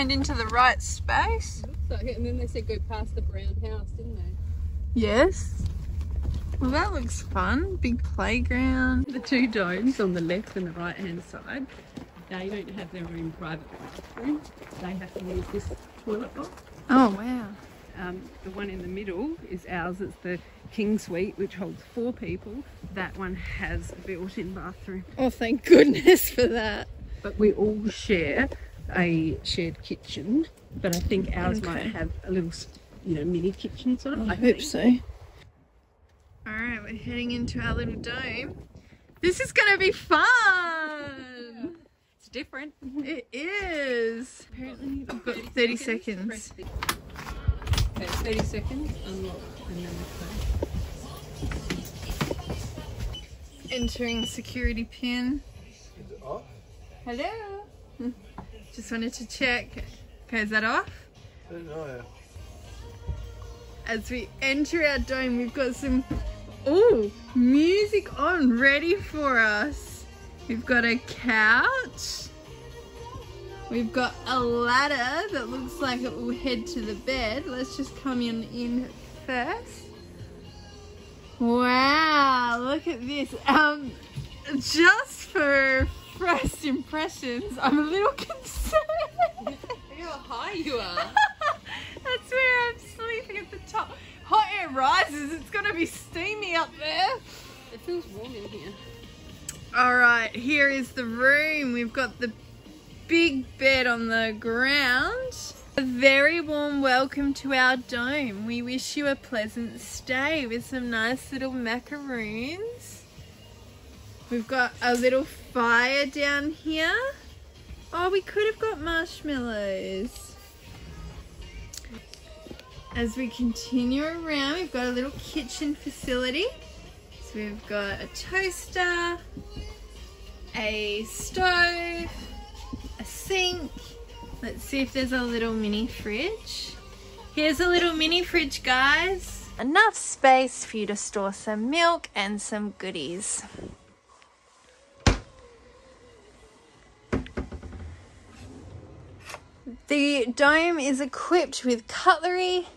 turned into the right space. Like. And then they said go past the brown house, didn't they? Yes. Well, that looks fun. Big playground. The two domes on the left and the right hand side, they don't have their own private bathroom. They have to use this toilet box. Oh, wow. Um, the one in the middle is ours. It's the King Suite, which holds four people. That one has a built-in bathroom. Oh, thank goodness for that. But we all share a shared kitchen. But I think ours Okay. might have a little, you know, mini kitchen sort of. I hope think. so. All right, we're heading into our little dome. This is gonna be fun. It's different. It is. Apparently, we've got 30 seconds. Press Okay, 30 seconds, unlock, and then we play. Entering security pin. Is it off? Hello. Just wanted to check. Okay, is that off? I don't know. As we enter our dome, we've got some oh music on ready for us. We've got a couch. We've got a ladder that looks like it will head to the bed. Let's just come in in first. Wow, look at this. Um, just for first impressions, I'm a little concerned. High you are. That's where I'm sleeping at the top. Hot air rises. It's gonna be steamy up there. It feels warm in here. All right, here is the room. We've got the big bed on the ground. A very warm welcome to our dome. We wish you a pleasant stay with some nice little macaroons. We've got a little fire down here. Oh, we could have got marshmallows. As we continue around, we've got a little kitchen facility. So we've got a toaster, a stove, a sink. Let's see if there's a little mini fridge. Here's a little mini fridge, guys. Enough space for you to store some milk and some goodies. The dome is equipped with cutlery,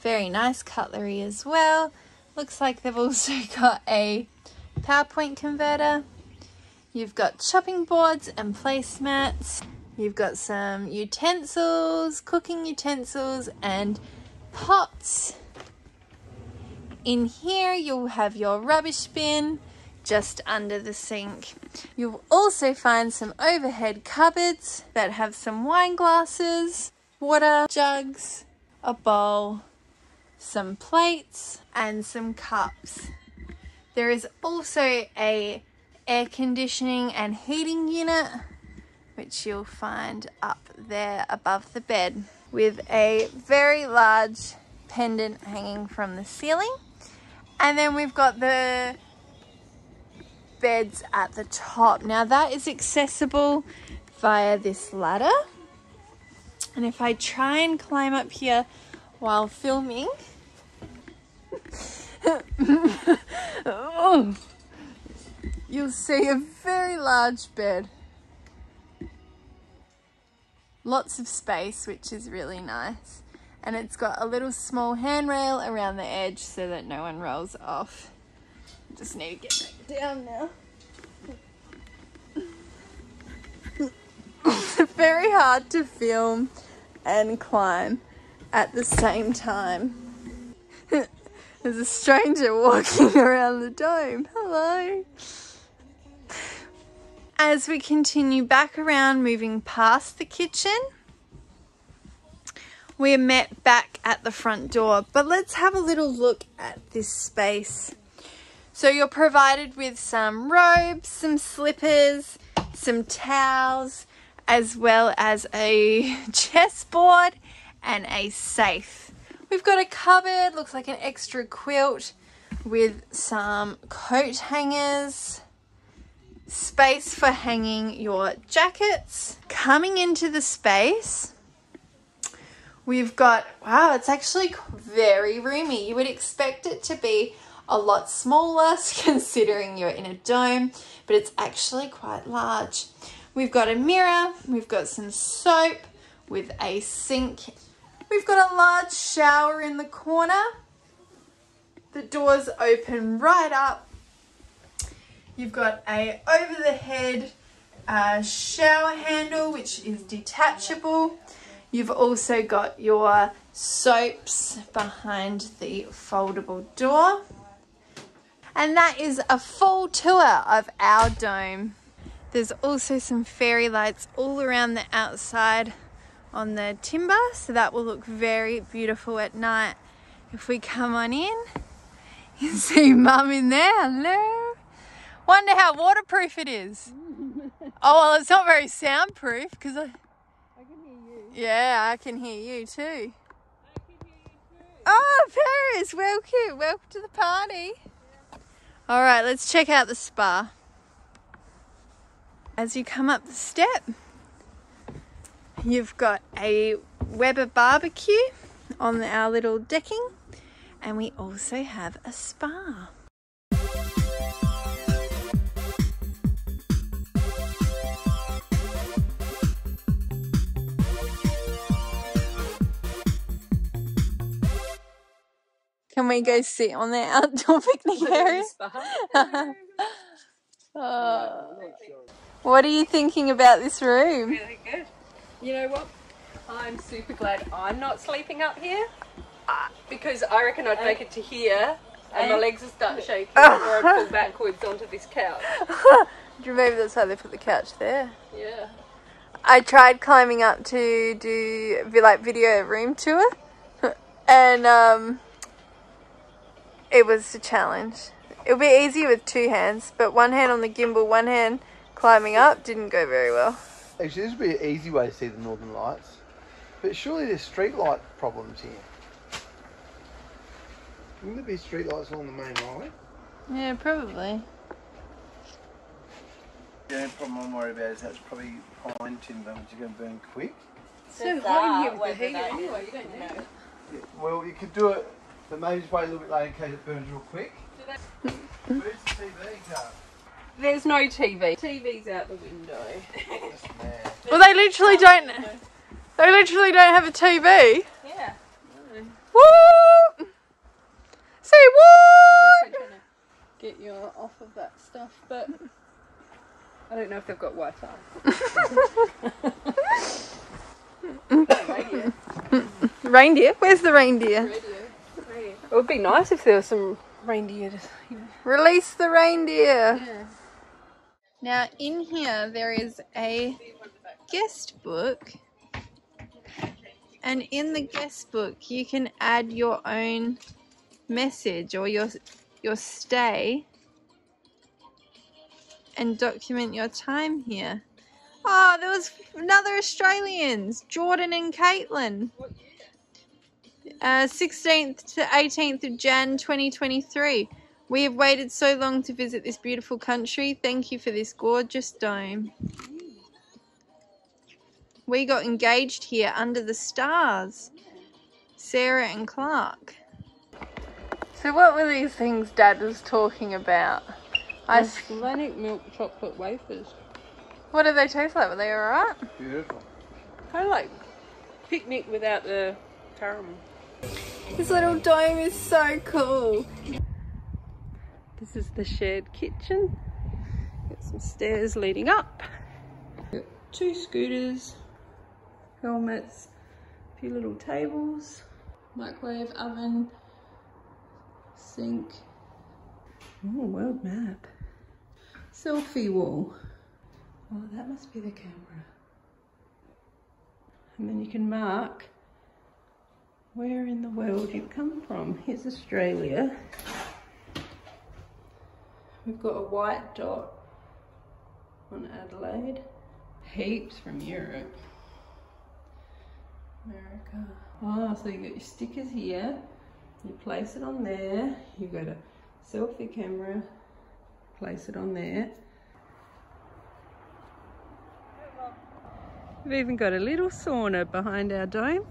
very nice cutlery as well. Looks like they've also got a PowerPoint converter. You've got chopping boards and placemats. You've got some utensils, cooking utensils, and pots. In here, you'll have your rubbish bin just under the sink. You'll also find some overhead cupboards that have some wine glasses, water jugs, a bowl, some plates, and some cups. There is also a air conditioning and heating unit which you'll find up there above the bed with a very large pendant hanging from the ceiling. And then we've got the beds at the top. Now that is accessible via this ladder. And if I try and climb up here while filming, you'll see a very large bed. Lots of space, which is really nice. And it's got a little small handrail around the edge so that no one rolls off. Just need to get back down now. it's very hard to film and climb at the same time. There's a stranger walking around the dome. Hello. As we continue back around, moving past the kitchen, we're met back at the front door. But let's have a little look at this space. So you're provided with some robes, some slippers, some towels, as well as a chessboard and a safe. We've got a cupboard, looks like an extra quilt with some coat hangers, space for hanging your jackets. Coming into the space, we've got, wow, it's actually very roomy. You would expect it to be a lot smaller considering you're in a dome, but it's actually quite large. We've got a mirror, we've got some soap, with a sink. We've got a large shower in the corner. The doors open right up. You've got a over the head uh, shower handle which is detachable. You've also got your soaps behind the foldable door. And that is a full tour of our dome. There's also some fairy lights all around the outside on the timber, so that will look very beautiful at night. If we come on in, you can see mum in there, hello. Wonder how waterproof it is. Oh, well, it's not very soundproof because I, I can hear you. yeah, I can hear you too. Oh, Paris, welcome, welcome to the party. All right, let's check out the spa. As you come up the step, you've got a Weber barbecue on our little decking, and we also have a spa. Can we go sit on the outdoor picnic area? Oh. What are you thinking about this room? Really good. You know what? I'm super glad I'm not sleeping up here uh, because I reckon I'd make it to here and my legs would start shaking or I'd fall backwards onto this couch. Do you remember that's how they put the couch there? Yeah. I tried climbing up to do like video room tour, and um, it was a challenge. It would be easy with two hands, but one hand on the gimbal, one hand climbing up didn't go very well. Actually, this would be an easy way to see the northern lights. But surely there's street light problems here. Wouldn't there be street lights along the main highway? Yeah, probably. The only problem I'm worried about is that's probably pine timber, which is going to burn quick. So hot in here with the heater anyway, you don't know. Yeah, well, you could do it, but maybe just wait a little bit later in case it burns real quick. Where's the TV car? There's no TV. TV's out the window. That's mad. Well, they literally don't. They literally don't have a TV. Yeah. Woo! Say what? get you off of that stuff, but I don't know if they've got Wi-Fi. Reindeer? Where's the reindeer? Radio. Radio. It would be nice if there were some reindeer. To, you know. Release the reindeer. Yeah. Now, in here, there is a guest book. And in the guest book, you can add your own message or your your stay and document your time here. Oh, there was another Australians, Jordan and Caitlin. Uh, 16th to 18th of Jan 2023. We have waited so long to visit this beautiful country. Thank you for this gorgeous dome. We got engaged here under the stars. Sarah and Clark. So what were these things Dad was talking about? I s- Atlantic milk chocolate wafers. what do they taste like? Were they alright? Beautiful. Kind of like picnic without the caramel. This little dome is so cool. This is the shared kitchen. Got some stairs leading up. Got two scooters, helmets, a few little tables, microwave oven, sink. Oh, world map. Selfie wall. Oh, that must be the camera. And then you can mark where in the world you've come from. Here's Australia. We've got a white dot on Adelaide. Heaps from Europe. America. Oh, so you got your stickers here. You place it on there. You've got a selfie camera. Place it on there. We've even got a little sauna behind our dome.